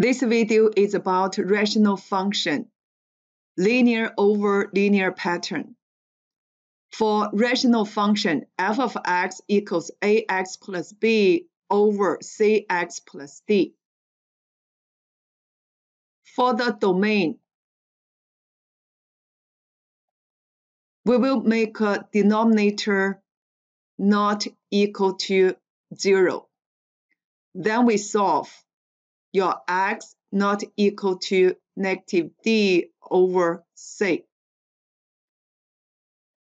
This video is about rational function, linear over linear pattern. For rational function, f of x equals ax plus b over cx plus d. For the domain, we will make a denominator not equal to 0. Then we solve your x not equal to negative d over c.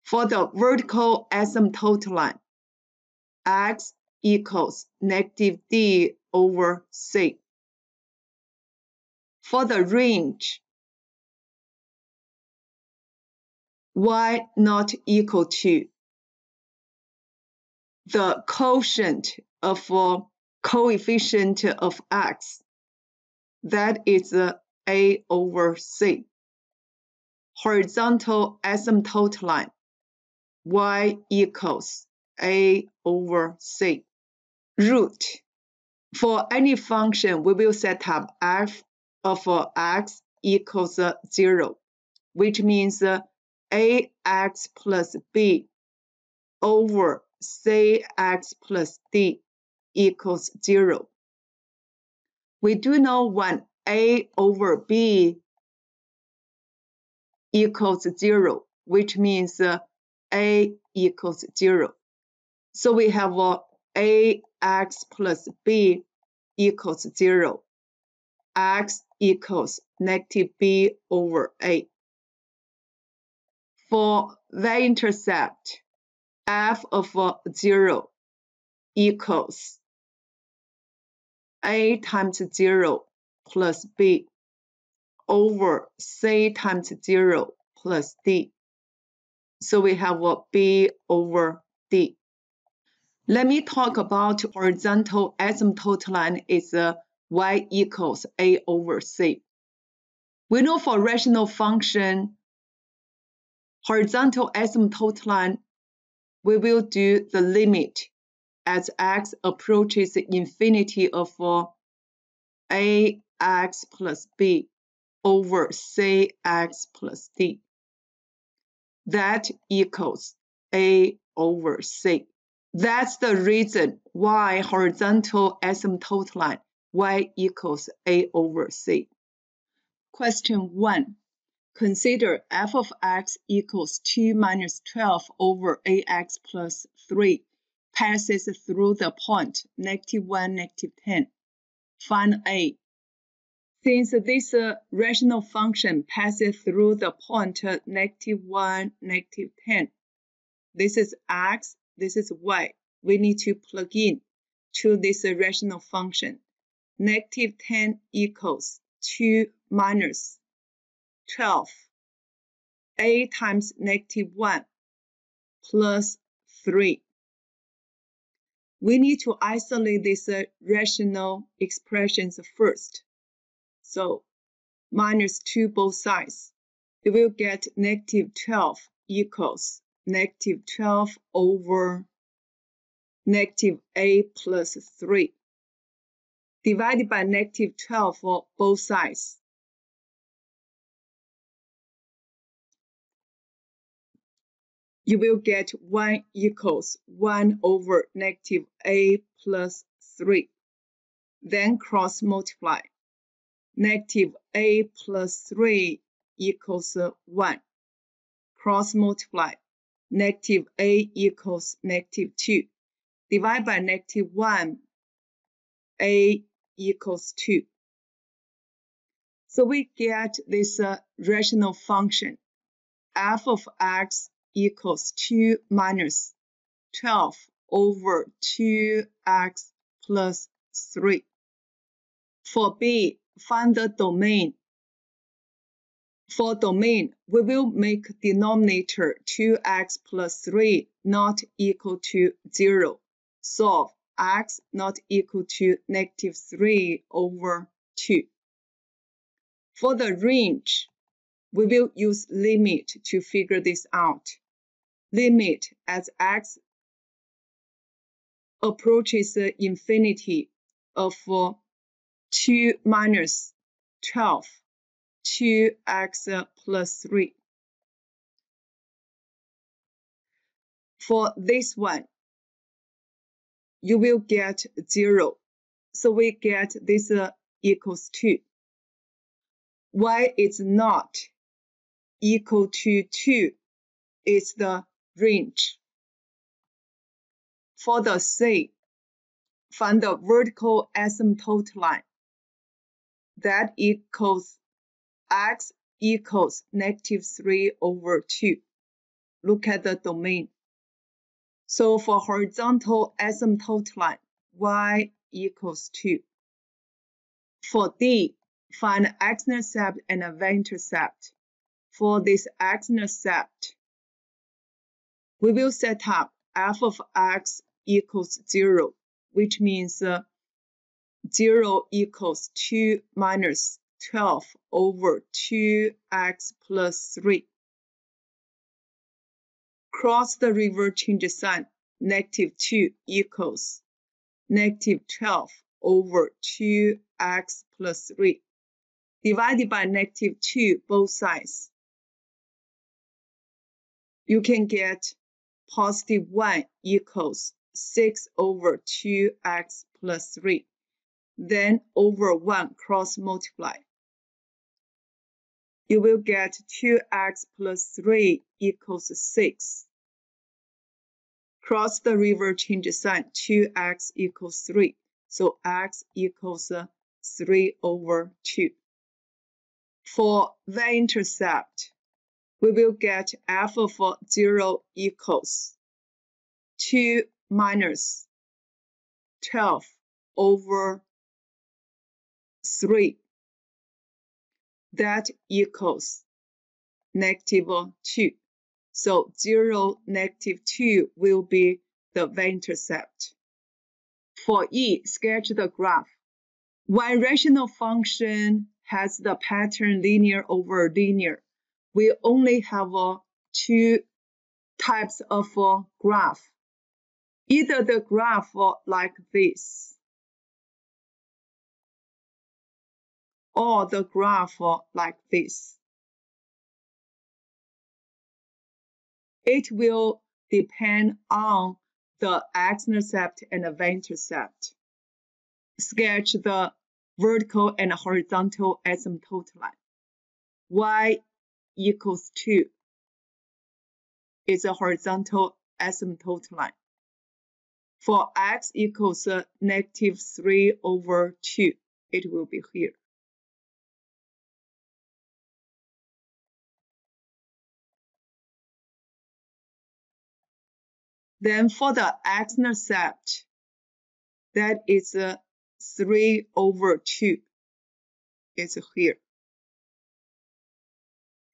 For the vertical asymptote line, x equals negative d over c. For the range, y not equal to the quotient of a coefficient of x that is a over c. Horizontal asymptote line y equals a over c. Root. For any function, we will set up f of x equals 0, which means ax plus b over cx plus d equals 0 we do know when A over B equals 0, which means uh, A equals 0. So we have uh, AX plus B equals 0. X equals negative B over A. For the intercept, f of uh, 0 equals a times 0 plus b over c times 0 plus d. So we have a b over d. Let me talk about horizontal asymptote line is y equals a over c. We know for rational function, horizontal asymptote line, we will do the limit as x approaches infinity of uh, ax plus b over cx plus d. That equals a over c. That's the reason why horizontal asymptote line y equals a over c. Question 1. Consider f of x equals 2 minus 12 over ax plus 3 passes through the point negative 1, negative 10. Find A. Since this uh, rational function passes through the point uh, negative 1, negative 10, this is x, this is y. We need to plug in to this uh, rational function. Negative 10 equals 2 minus 12. A times negative 1 plus 3 we need to isolate these uh, rational expressions first. So minus 2 both sides. You will get negative 12 equals negative 12 over negative a plus 3 divided by negative 12 for both sides. You will get 1 equals 1 over negative a plus 3. Then cross multiply. Negative a plus 3 equals 1. Cross multiply. Negative a equals negative 2. Divide by negative 1, a equals 2. So we get this uh, rational function f of x equals 2 minus 12 over 2x plus 3. For B, find the domain. For domain, we will make denominator 2x plus 3 not equal to 0. Solve x not equal to negative 3 over 2. For the range, we will use limit to figure this out. Limit as x approaches infinity of 2 minus 12, 2x plus 3. For this one, you will get 0. So we get this uh, equals 2. Why it's not equal to 2 is the range. For the C, find the vertical asymptote line that equals x equals negative 3 over 2. Look at the domain. So for horizontal asymptote line, y equals 2. For D, find x-intercept and y-intercept. For this x-intercept, we will set up f of x equals 0, which means uh, 0 equals 2 minus 12 over 2x plus 3. Cross the reverse change sign, negative 2 equals negative 12 over 2x plus 3 divided by negative 2 both sides. You can get positive 1 equals 6 over 2x plus 3. Then over 1 cross multiply. You will get 2x plus 3 equals 6. Cross the river change sign, 2x equals 3. So x equals 3 over 2. For the intercept, we will get f of 0 equals 2 minus 12 over 3. That equals negative 2. So 0, negative 2 will be the y-intercept. For E, sketch the graph. One rational function has the pattern linear over linear. We only have uh, two types of uh, graph. Either the graph uh, like this, or the graph like this. It will depend on the x-intercept and the y-intercept. Sketch the vertical and horizontal asymptote line. y equals 2 is a horizontal asymptote line. For x equals negative 3 over 2, it will be here. Then for the x-intercept, that is 3 over 2 is here.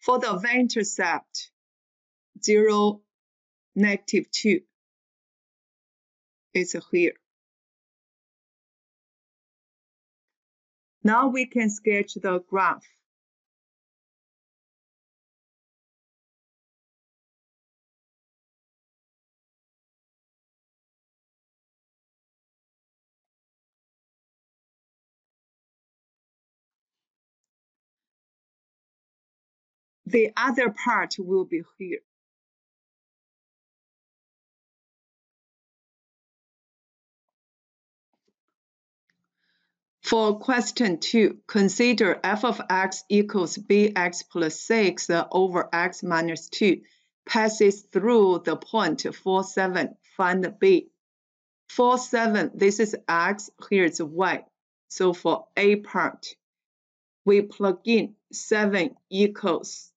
For the y-intercept, 0, negative 2 is here. Now we can sketch the graph. The other part will be here. For question 2, consider f of x equals bx plus 6 over x minus 2 passes through the point 4, 7. Find b. 4, 7, this is x, here is y. So for a part, we plug in 7 equals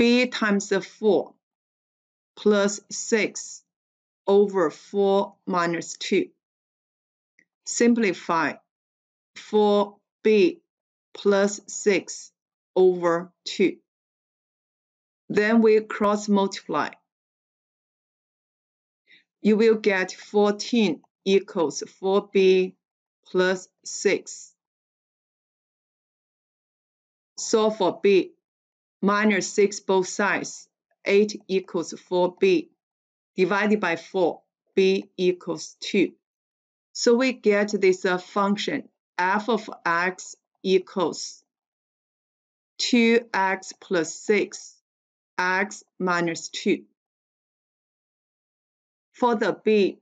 b times 4 plus 6 over 4 minus 2. Simplify 4b plus 6 over 2. Then we cross multiply. You will get 14 equals 4b plus 6. Solve for b. Minus 6 both sides. 8 equals 4b. Divided by 4, b equals 2. So we get this uh, function f of x equals 2x plus 6, x minus 2. For the b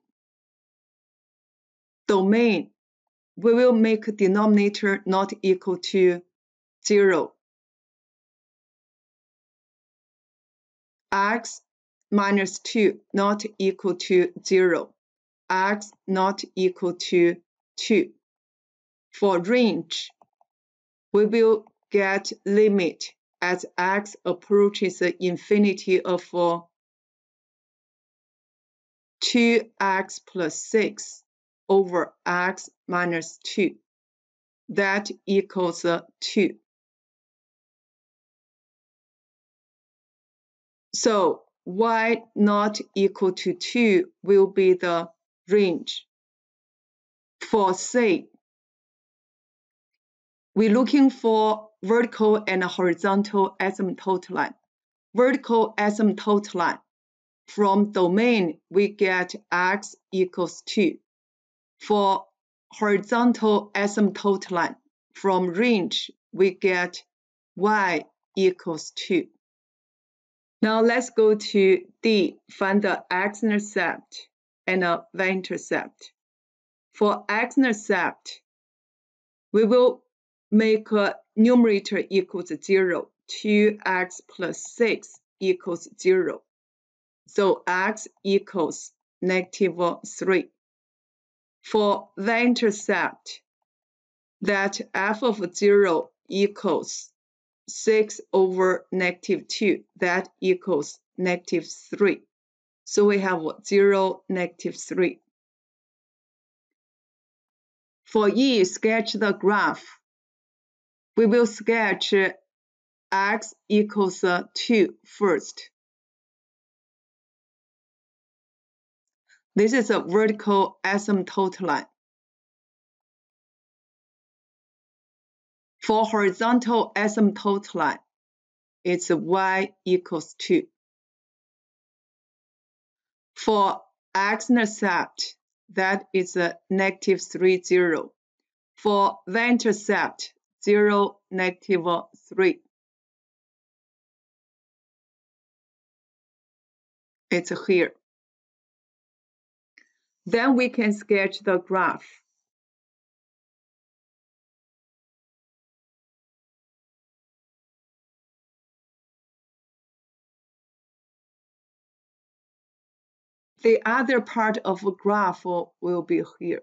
domain, we will make denominator not equal to 0. X minus 2 not equal to 0. x not equal to 2. For range, we will get limit as x approaches the infinity of 2x plus 6 over x minus 2. That equals 2. So y not equal to 2 will be the range. For C, we're looking for vertical and horizontal asymptote line. Vertical asymptote line. From domain, we get x equals 2. For horizontal asymptote line, from range, we get y equals 2. Now let's go to D, find the x-intercept and the y-intercept. For x-intercept, we will make a numerator equals 0. 2x plus 6 equals 0. So x equals negative 3. For y-intercept, that f of 0 equals 6 over negative 2, that equals negative 3. So we have 0, negative 3. For E, sketch the graph. We will sketch x equals uh, 2 first. This is a vertical asymptote line. For horizontal asymptote line, it's y equals 2. For x-intercept, that is a negative 3, 0. For y-intercept, 0, negative 3. It's here. Then we can sketch the graph. The other part of a graph will be here.